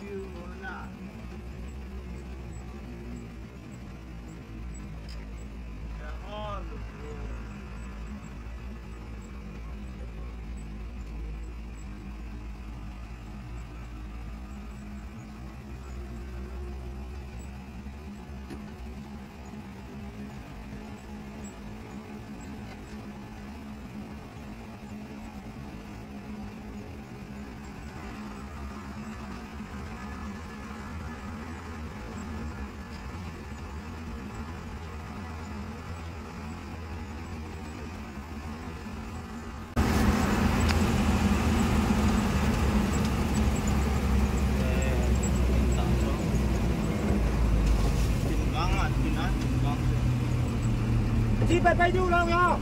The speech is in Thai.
do or not. Chị phải phải du đâu nhau